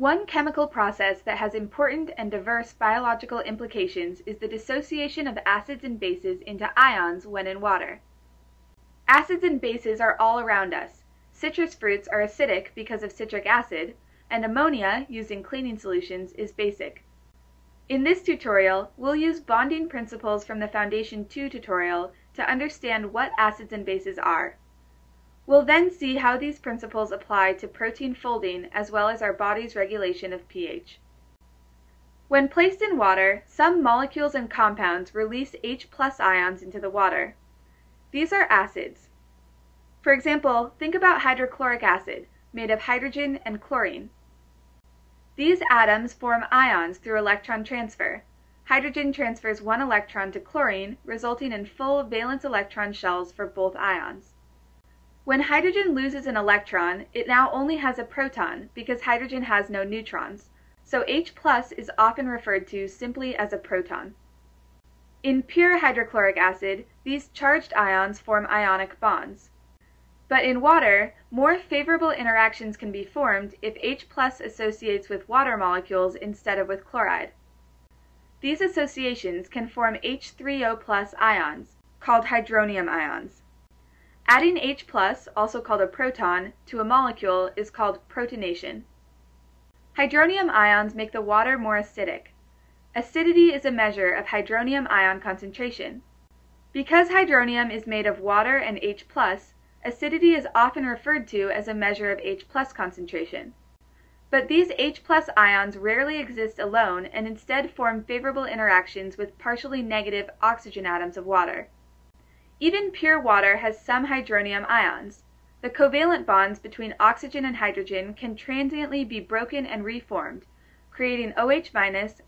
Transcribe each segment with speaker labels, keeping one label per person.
Speaker 1: One chemical process that has important and diverse biological implications is the dissociation of acids and bases into ions when in water. Acids and bases are all around us. Citrus fruits are acidic because of citric acid, and ammonia, used in cleaning solutions, is basic. In this tutorial, we'll use bonding principles from the Foundation 2 tutorial to understand what acids and bases are. We'll then see how these principles apply to protein folding as well as our body's regulation of pH. When placed in water, some molecules and compounds release H ions into the water. These are acids. For example, think about hydrochloric acid, made of hydrogen and chlorine. These atoms form ions through electron transfer. Hydrogen transfers one electron to chlorine, resulting in full valence electron shells for both ions. When hydrogen loses an electron, it now only has a proton because hydrogen has no neutrons, so H is often referred to simply as a proton. In pure hydrochloric acid, these charged ions form ionic bonds. But in water, more favorable interactions can be formed if H associates with water molecules instead of with chloride. These associations can form H3O ions, called hydronium ions. Adding H+, also called a proton, to a molecule is called protonation. Hydronium ions make the water more acidic. Acidity is a measure of hydronium ion concentration. Because hydronium is made of water and H+, acidity is often referred to as a measure of H plus concentration. But these H plus ions rarely exist alone and instead form favorable interactions with partially negative oxygen atoms of water. Even pure water has some hydronium ions. The covalent bonds between oxygen and hydrogen can transiently be broken and reformed, creating OH-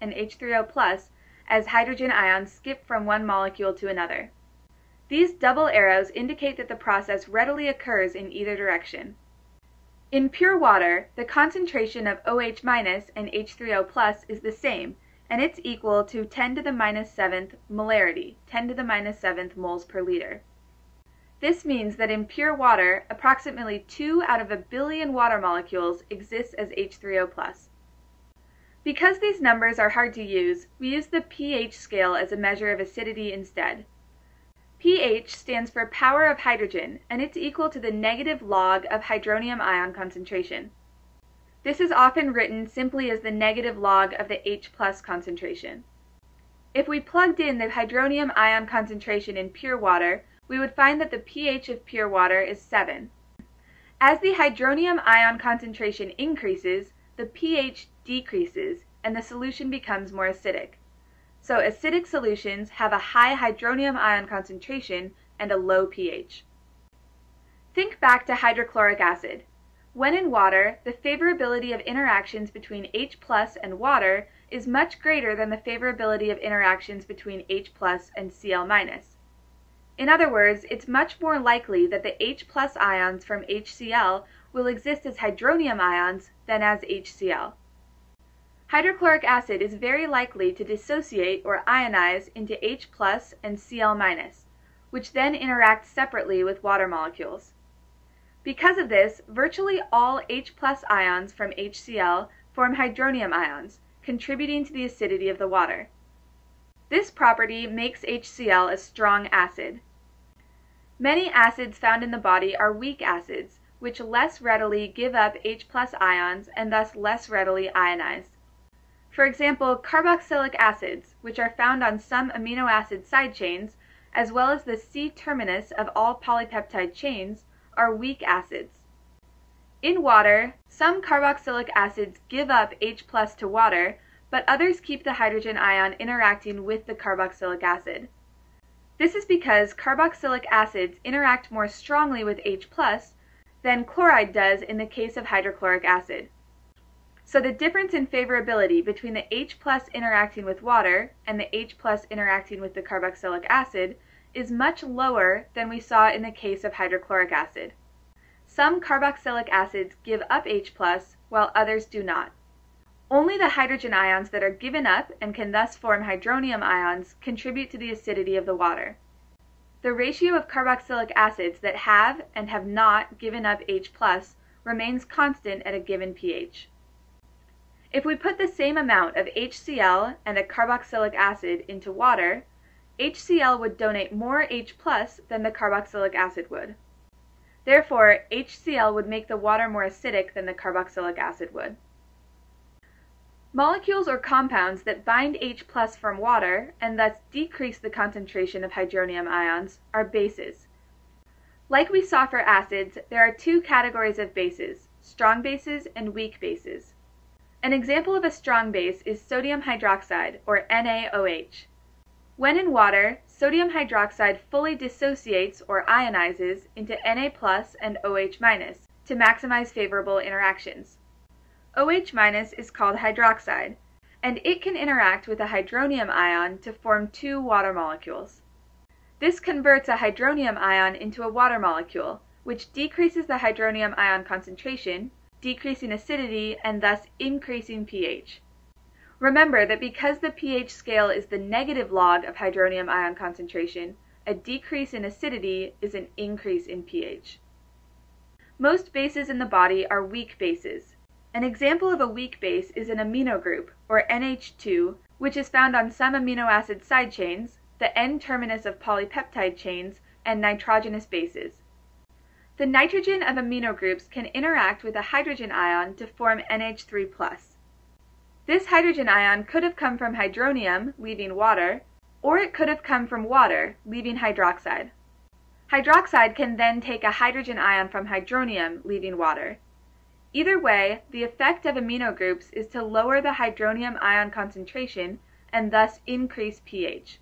Speaker 1: and H3O+ as hydrogen ions skip from one molecule to another. These double arrows indicate that the process readily occurs in either direction. In pure water, the concentration of OH- and H3O+ is the same and it's equal to 10 to the minus minus seventh molarity, 10 to the minus minus seventh moles per liter. This means that in pure water, approximately 2 out of a billion water molecules exist as H3O+. Because these numbers are hard to use, we use the pH scale as a measure of acidity instead. pH stands for power of hydrogen, and it's equal to the negative log of hydronium ion concentration. This is often written simply as the negative log of the H plus concentration. If we plugged in the hydronium ion concentration in pure water, we would find that the pH of pure water is 7. As the hydronium ion concentration increases, the pH decreases and the solution becomes more acidic. So acidic solutions have a high hydronium ion concentration and a low pH. Think back to hydrochloric acid. When in water, the favorability of interactions between H and water is much greater than the favorability of interactions between H and Cl In other words, it's much more likely that the H ions from HCl will exist as hydronium ions than as HCl. Hydrochloric acid is very likely to dissociate or ionize into H and Cl which then interact separately with water molecules. Because of this, virtually all H ions from HCl form hydronium ions, contributing to the acidity of the water. This property makes HCl a strong acid. Many acids found in the body are weak acids, which less readily give up H ions and thus less readily ionize. For example, carboxylic acids, which are found on some amino acid side chains, as well as the C-terminus of all polypeptide chains, are weak acids. In water, some carboxylic acids give up H plus to water, but others keep the hydrogen ion interacting with the carboxylic acid. This is because carboxylic acids interact more strongly with H plus than chloride does in the case of hydrochloric acid. So the difference in favorability between the H plus interacting with water and the H plus interacting with the carboxylic acid is much lower than we saw in the case of hydrochloric acid. Some carboxylic acids give up H+, while others do not. Only the hydrogen ions that are given up and can thus form hydronium ions contribute to the acidity of the water. The ratio of carboxylic acids that have and have not given up H remains constant at a given pH. If we put the same amount of HCl and a carboxylic acid into water, HCl would donate more H than the carboxylic acid would. Therefore, HCl would make the water more acidic than the carboxylic acid would. Molecules or compounds that bind H from water, and thus decrease the concentration of hydronium ions, are bases. Like we saw for acids, there are two categories of bases, strong bases and weak bases. An example of a strong base is sodium hydroxide, or NaOH. When in water, sodium hydroxide fully dissociates or ionizes into Na and OH to maximize favorable interactions. OH is called hydroxide, and it can interact with a hydronium ion to form two water molecules. This converts a hydronium ion into a water molecule, which decreases the hydronium ion concentration decreasing acidity, and thus increasing pH. Remember that because the pH scale is the negative log of hydronium ion concentration, a decrease in acidity is an increase in pH. Most bases in the body are weak bases. An example of a weak base is an amino group, or NH2, which is found on some amino acid side chains, the N-terminus of polypeptide chains, and nitrogenous bases. The nitrogen of amino groups can interact with a hydrogen ion to form NH3+. This hydrogen ion could have come from hydronium, leaving water, or it could have come from water, leaving hydroxide. Hydroxide can then take a hydrogen ion from hydronium, leaving water. Either way, the effect of amino groups is to lower the hydronium ion concentration and thus increase pH.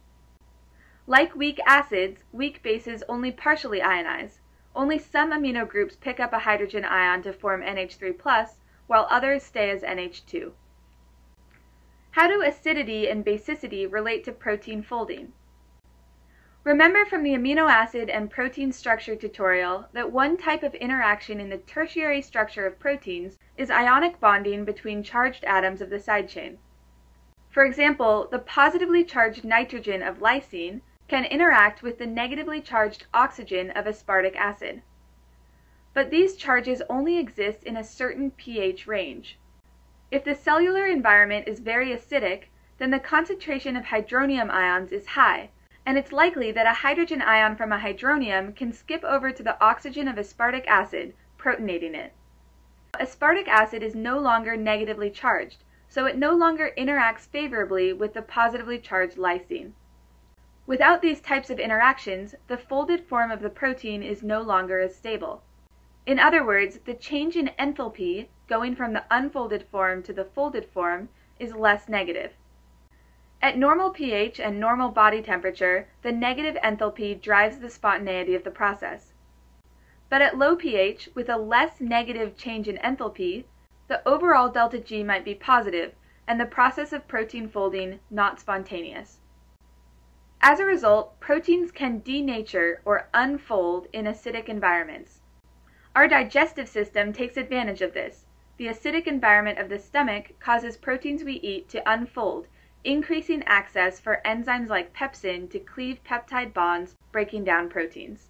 Speaker 1: Like weak acids, weak bases only partially ionize. Only some amino groups pick up a hydrogen ion to form NH3+, while others stay as NH2. How do acidity and basicity relate to protein folding? Remember from the amino acid and protein structure tutorial that one type of interaction in the tertiary structure of proteins is ionic bonding between charged atoms of the side chain. For example, the positively charged nitrogen of lysine can interact with the negatively charged oxygen of aspartic acid. But these charges only exist in a certain pH range. If the cellular environment is very acidic, then the concentration of hydronium ions is high, and it's likely that a hydrogen ion from a hydronium can skip over to the oxygen of aspartic acid, protonating it. Aspartic acid is no longer negatively charged, so it no longer interacts favorably with the positively charged lysine. Without these types of interactions, the folded form of the protein is no longer as stable. In other words, the change in enthalpy, going from the unfolded form to the folded form, is less negative. At normal pH and normal body temperature, the negative enthalpy drives the spontaneity of the process. But at low pH, with a less negative change in enthalpy, the overall delta G might be positive, and the process of protein folding not spontaneous. As a result, proteins can denature or unfold in acidic environments. Our digestive system takes advantage of this. The acidic environment of the stomach causes proteins we eat to unfold, increasing access for enzymes like pepsin to cleave peptide bonds, breaking down proteins.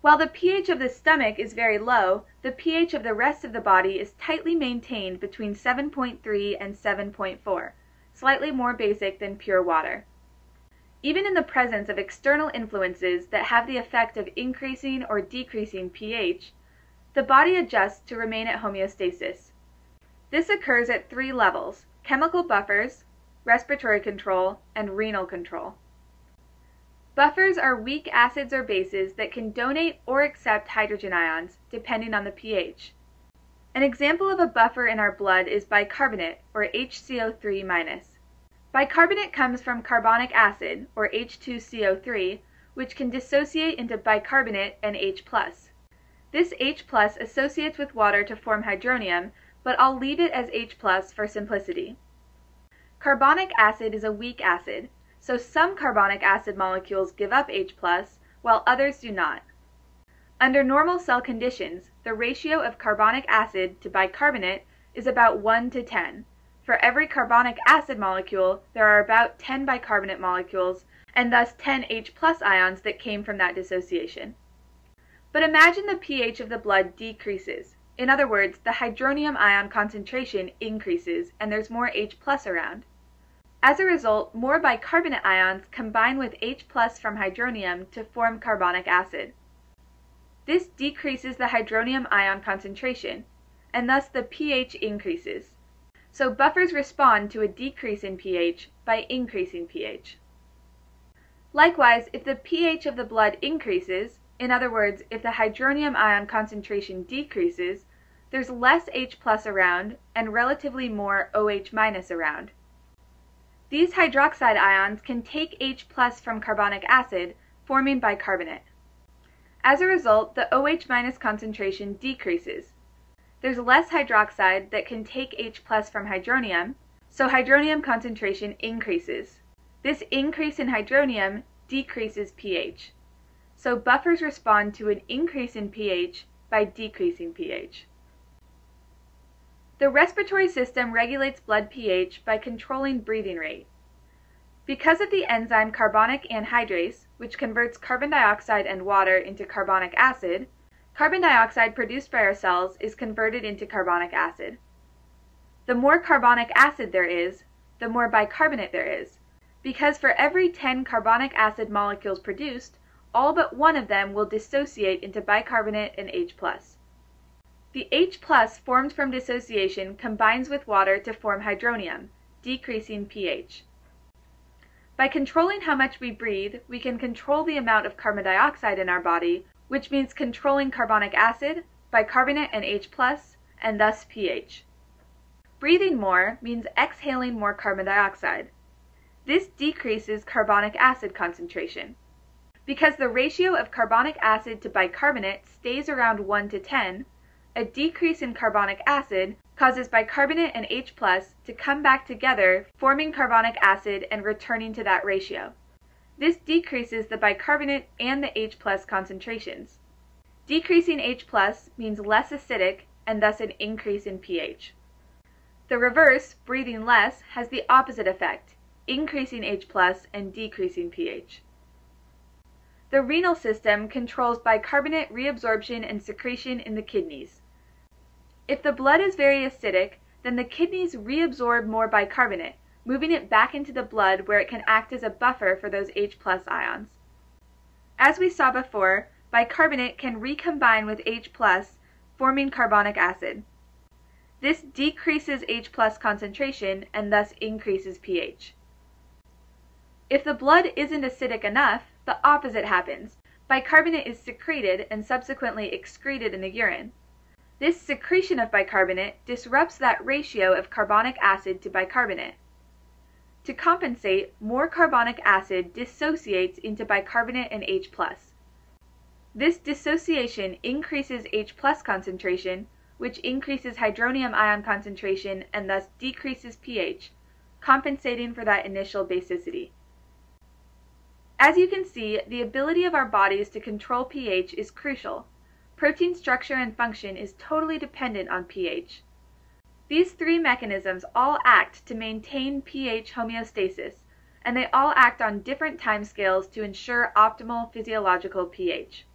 Speaker 1: While the pH of the stomach is very low, the pH of the rest of the body is tightly maintained between 7.3 and 7.4, slightly more basic than pure water. Even in the presence of external influences that have the effect of increasing or decreasing pH, the body adjusts to remain at homeostasis. This occurs at three levels chemical buffers, respiratory control, and renal control. Buffers are weak acids or bases that can donate or accept hydrogen ions, depending on the pH. An example of a buffer in our blood is bicarbonate, or HCO3-. Bicarbonate comes from carbonic acid, or H2CO3, which can dissociate into bicarbonate and H+. This H+ associates with water to form hydronium, but I'll leave it as H+ for simplicity. Carbonic acid is a weak acid, so some carbonic acid molecules give up H+, while others do not. Under normal cell conditions, the ratio of carbonic acid to bicarbonate is about 1 to 10. For every carbonic acid molecule, there are about 10 bicarbonate molecules, and thus 10 H ions that came from that dissociation. But imagine the pH of the blood decreases, In other words, the hydronium ion concentration increases and there's more H plus around. As a result, more bicarbonate ions combine with H plus from hydronium to form carbonic acid. This decreases the hydronium ion concentration, and thus the pH increases. So buffers respond to a decrease in pH by increasing pH. Likewise, if the pH of the blood increases, in other words, if the hydronium ion concentration decreases, there's less H plus around and relatively more OH minus around. These hydroxide ions can take H plus from carbonic acid, forming bicarbonate. As a result, the OH minus concentration decreases. There's less hydroxide that can take H plus from hydronium, so hydronium concentration increases. This increase in hydronium decreases pH. So buffers respond to an increase in pH by decreasing pH. The respiratory system regulates blood pH by controlling breathing rate. Because of the enzyme carbonic anhydrase, which converts carbon dioxide and water into carbonic acid, carbon dioxide produced by our cells is converted into carbonic acid. The more carbonic acid there is, the more bicarbonate there is, because for every 10 carbonic acid molecules produced, all but one of them will dissociate into bicarbonate and H+. The H formed from dissociation combines with water to form hydronium, decreasing pH. By controlling how much we breathe, we can control the amount of carbon dioxide in our body, which means controlling carbonic acid, bicarbonate and H plus, and thus pH. Breathing more means exhaling more carbon dioxide. This decreases carbonic acid concentration. Because the ratio of carbonic acid to bicarbonate stays around 1 to 10, a decrease in carbonic acid causes bicarbonate and H plus to come back together, forming carbonic acid and returning to that ratio. This decreases the bicarbonate and the H concentrations. Decreasing H means less acidic and thus an increase in pH. The reverse, breathing less, has the opposite effect, increasing H and decreasing pH. The renal system controls bicarbonate reabsorption and secretion in the kidneys. If the blood is very acidic, then the kidneys reabsorb more bicarbonate, moving it back into the blood where it can act as a buffer for those H plus ions. As we saw before, bicarbonate can recombine with H plus, forming carbonic acid. This decreases H plus concentration and thus increases pH. If the blood isn't acidic enough, the opposite happens. Bicarbonate is secreted and subsequently excreted in the urine. This secretion of bicarbonate disrupts that ratio of carbonic acid to bicarbonate. To compensate, more carbonic acid dissociates into bicarbonate and H+. This dissociation increases H concentration, which increases hydronium ion concentration and thus decreases pH, compensating for that initial basicity. As you can see, the ability of our bodies to control pH is crucial. Protein structure and function is totally dependent on pH. These three mechanisms all act to maintain pH homeostasis, and they all act on different timescales to ensure optimal physiological pH.